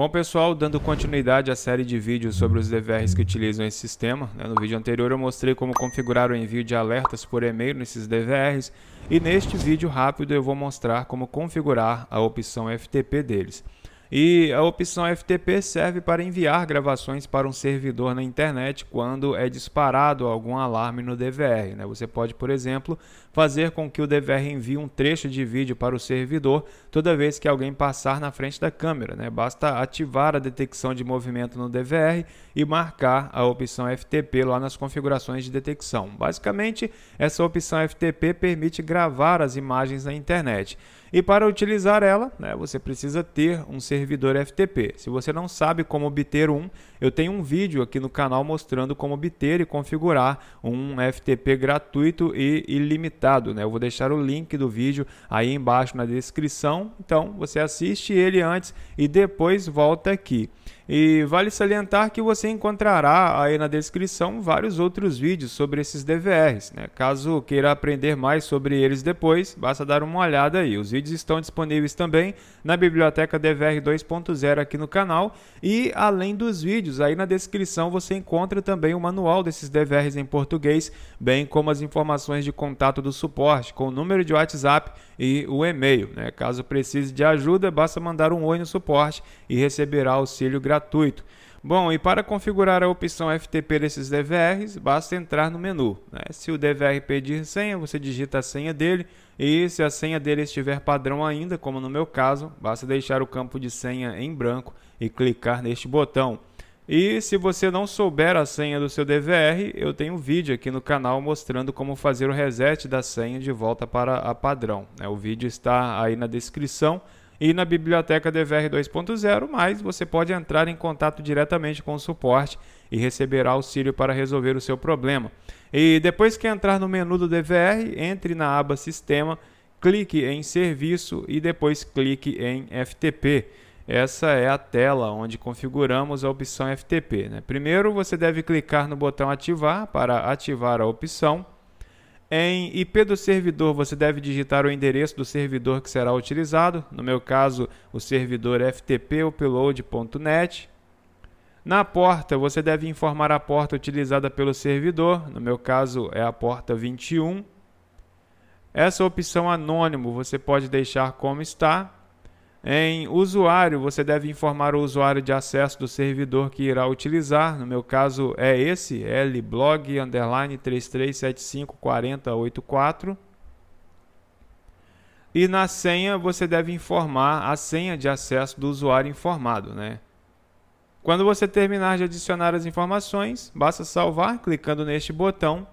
Bom pessoal, dando continuidade à série de vídeos sobre os DVRs que utilizam esse sistema, né? no vídeo anterior eu mostrei como configurar o envio de alertas por e-mail nesses DVRs e neste vídeo rápido eu vou mostrar como configurar a opção FTP deles. E a opção FTP serve para enviar gravações para um servidor na internet quando é disparado algum alarme no DVR. Né? Você pode, por exemplo, fazer com que o DVR envie um trecho de vídeo para o servidor toda vez que alguém passar na frente da câmera. Né? Basta ativar a detecção de movimento no DVR e marcar a opção FTP lá nas configurações de detecção. Basicamente, essa opção FTP permite gravar as imagens na internet. E para utilizar ela, né, você precisa ter um servidor FTP. Se você não sabe como obter um, eu tenho um vídeo aqui no canal mostrando como obter e configurar um FTP gratuito e ilimitado. Né? Eu vou deixar o link do vídeo aí embaixo na descrição. Então você assiste ele antes e depois volta aqui. E vale salientar que você encontrará aí na descrição vários outros vídeos sobre esses DVRs. Né? Caso queira aprender mais sobre eles depois, basta dar uma olhada aí. Os vídeos estão disponíveis também na biblioteca DVR 2.0 aqui no canal. E além dos vídeos, aí na descrição você encontra também o manual desses DVRs em português, bem como as informações de contato do suporte, com o número de WhatsApp e o e-mail. Né? Caso precise de ajuda, basta mandar um oi no suporte e receberá auxílio gratuito gratuito. Bom, e para configurar a opção FTP desses DVRs, basta entrar no menu. Né? Se o DVR pedir senha, você digita a senha dele e se a senha dele estiver padrão ainda, como no meu caso, basta deixar o campo de senha em branco e clicar neste botão. E se você não souber a senha do seu DVR, eu tenho um vídeo aqui no canal mostrando como fazer o reset da senha de volta para a padrão. Né? O vídeo está aí na descrição e na biblioteca DVR 2.0, mas você pode entrar em contato diretamente com o suporte e receber auxílio para resolver o seu problema. E depois que entrar no menu do DVR, entre na aba Sistema, clique em Serviço e depois clique em FTP. Essa é a tela onde configuramos a opção FTP. Né? Primeiro, você deve clicar no botão Ativar para ativar a opção. Em IP do servidor, você deve digitar o endereço do servidor que será utilizado. No meu caso, o servidor ftp upload.net. Na porta, você deve informar a porta utilizada pelo servidor. No meu caso, é a porta 21. Essa opção anônimo você pode deixar como está. Em usuário, você deve informar o usuário de acesso do servidor que irá utilizar. No meu caso é esse, lblog underline 33754084. E na senha você deve informar a senha de acesso do usuário informado, né? Quando você terminar de adicionar as informações, basta salvar clicando neste botão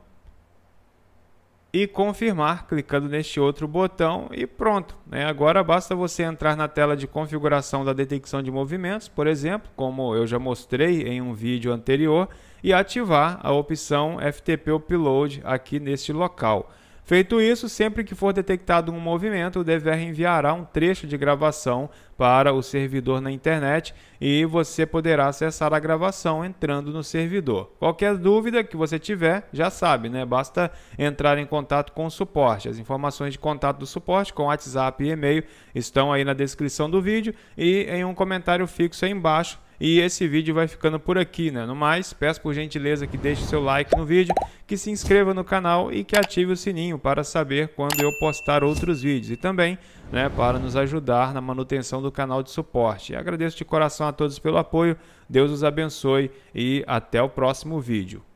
e confirmar clicando neste outro botão e pronto. Né? Agora basta você entrar na tela de configuração da detecção de movimentos, por exemplo, como eu já mostrei em um vídeo anterior, e ativar a opção FTP Upload aqui neste local. Feito isso, sempre que for detectado um movimento, o DVR enviará um trecho de gravação para o servidor na internet e você poderá acessar a gravação entrando no servidor. Qualquer dúvida que você tiver, já sabe, né? Basta entrar em contato com o suporte. As informações de contato do suporte com WhatsApp e e-mail estão aí na descrição do vídeo e em um comentário fixo aí embaixo e esse vídeo vai ficando por aqui, né? No mais, peço por gentileza que deixe seu like no vídeo, que se inscreva no canal e que ative o sininho para saber quando eu postar outros vídeos. E também, né, para nos ajudar na manutenção do canal de suporte. Agradeço de coração a todos pelo apoio, Deus os abençoe e até o próximo vídeo.